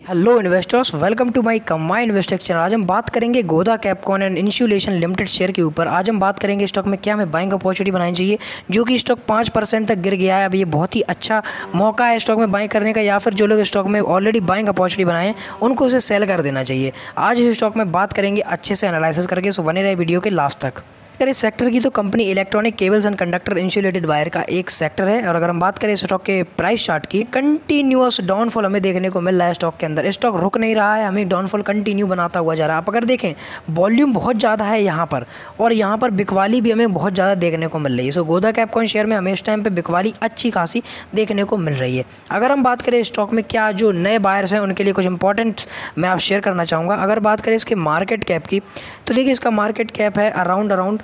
Hello investors welcome to my कमाई investor channel आज हम बात करेंगे Goda Capcon and insulation limited share के ऊपर। आज हम बात करेंगे स्टॉक में क्या हमें बाइंग अपॉर्चुनिटी बनानी चाहिए, जो कि स्टॉक पाँच परसेंट तक गिर गया है। अब ये बहुत ही अच्छा मौका है स्टॉक में बाइंग करने का, या फिर जो लोग स्टॉक में ऑलरेडी बाइंग अपॉर्चुनिटी बनाए उनको उसे सेल कर देना चाहिए। आज इस स्टॉक में बात करेंगे अच्छे से एनालिसिस करके सो बने रहे वीडियो के लास्ट तक। इस सेक्टर की तो company electronic cables and conductor insulated wire का एक सेक्टर है। और अगर हम बात करें स्टॉक के प्राइस चार्ट की कंटिन्यूस डाउनफॉल हमें देखने को मिल रहा है स्टॉक के अंदर। स्टॉक रुक नहीं रहा है, हमें डाउनफॉल कंटिन्यू बनाता हुआ जा रहा है। आप अगर देखें वॉल्यूम बहुत ज़्यादा है यहाँ पर, और यहाँ पर बिकवाली भी हमें बहुत ज़्यादा देखने को मिल रही है। सो गोदा कैपकॉन शेयर में हमें इस टाइम पर बिकवाली अच्छी खासी देखने को मिल रही है। अगर हम बात करें स्टॉक में क्या जो नए बायर्स हैं, उनके लिए कुछ इंपॉर्टेंट मैं आप शेयर करना चाहूँगा। अगर बात करें इसके मार्केट कैप की तो देखिए इसका मार्केट कैप है around around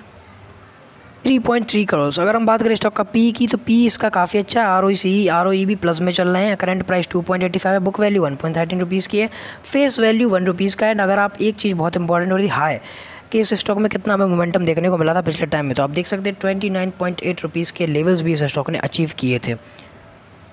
three point three crore अगर हम बात करें स्टॉक का पी की तो पी इसका काफ़ी अच्छा है। R O C R O ई भी प्लस में चल रहे हैं। Current price two point eighty five है। Book value one point thirteen rupees की है। फेस वैल्यू वन रुपीज़ का है। अगर आप एक चीज़ बहुत इंपॉर्टेंट हो रही हाई कि इस स्टॉक में कितना हमें मोमेंटम देखने को मिला था पिछले टाइम में तो आप देख सकते हैं twenty nine point eight rupees के लेवल्स भी इस स्टॉक ने अचीव किए थे।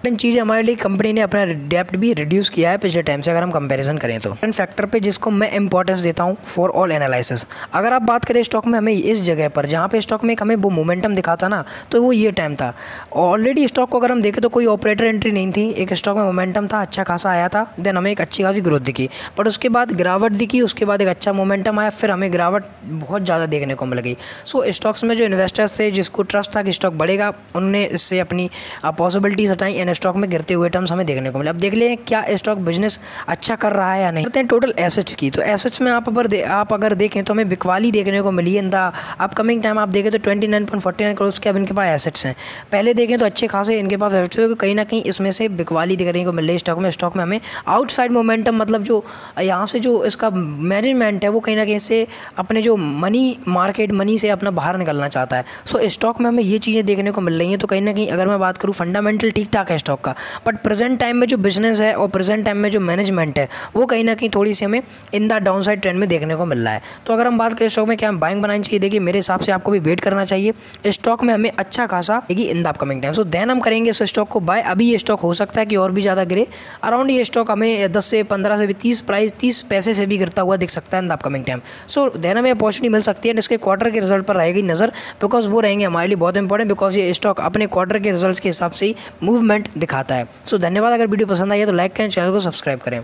इन चीज़ें हमारे लिए कंपनी ने अपना डेप्ट भी रिड्यूस किया है पिछले टाइम से, अगर हम कंपैरिजन करें तो। इन फैक्टर पे जिसको मैं इंपॉर्टेंस देता हूँ फॉर ऑल एनालिसिस अगर आप बात करें स्टॉक में हमें इस जगह पर, जहाँ पे स्टॉक में हमें वो मोमेंटम दिखाता ना तो वो ये टाइम था। ऑलरेडी स्टॉक को अगर हम देखें तो कोई ऑपरेटर एंट्री नहीं थी, एक स्टॉक में मोमेंटम था अच्छा खासा आया था देन हमें एक अच्छी खासी ग्रोथ दिखी। बट उसके बाद गिरावट दिखी, उसके बाद एक अच्छा मोमेंटम आया, फिर हमें गिरावट बहुत ज़्यादा देखने को मिल गई। सो स्टॉक्स में जो इन्वेस्टर्स थे, जिसको ट्रस्ट था कि स्टॉक बढ़ेगा उन्होंने इससे अपनी पॉसिबिलिटीज हटाई इन स्टॉक में गिरते हुए टर्म्स हमें देखने को मिले। अब देख लें क्या स्टॉक बिज़नेस अच्छा कर रहा है या नहीं। करते हैं टोटल एसेट्स की। तो एसेट्स में आप अगर आप अगर देखें तो हमें बिकवाली देखने को मिली इन द अपकमिंग टाइम आप देखें तो twenty nine point forty nine crore के अब इनके पास एसेट्स हैं। पहले देखें तो अच्छे खासे इनके पास एसेट्स तो कहीं ना कहीं इसमें से बिकवाली देखने को मिल रही है स्टॉक में। स्टॉक में हमें आउटसाइड मोमेंटम मतलब जो यहाँ से जो इसका मैनेजमेंट है, वो कहीं ना कहीं से अपने जो मनी मार्केट मनी से अपना बाहर निकलना चाहता है। सो स्टॉक में हमें ये चीज़ें देखने को मिल रही हैं। तो कहीं ना कहीं अगर मैं बात करूँ फंडामेंटल ठीक ठाक है स्टॉक का। बट प्रेजेंट टाइम में जो बिज़नेस है और प्रेजेंट टाइम में जो मैनेजमेंट है, वो कहीं ना कहीं थोड़ी सी हमें in the down side trend में देखने को मिल रहा है। तो अगर हम बात करें स्टॉक में क्या हम बाइंग बनानी चाहिए, देखिए मेरे हिसाब से आपको भी वेट करना चाहिए। स्टॉक में हमें अच्छा खासा देगी in the upcoming time so then हम करेंगे इस स्टॉक को बाय अभी ये स्टॉक हो सकता है कि और भी ज़्यादा गिरे। अराउंड ये स्टॉक हमें दस से पंद्रह से भी तीस प्राइस तीस पैसे से भी गिरता हुआ दिख सकता है in the upcoming time so then हमें अपॉर्चुनिटी मिल सकती है। इसके क्वार्टर के रिज़ल्ट पर रहेगी नज़र। बिकॉज़ वो रहेंगे हमारे लिए बहुत इंपॉर्टेंट बिकॉज़ ये स्टॉक अपने क्वार्टर के रिज़ल्ट के हिसाब से ही मूवमेंट दिखाता है। सो धन्यवाद। अगर वीडियो पसंद आई है तो लाइक करें, चैनल को सब्सक्राइब करें।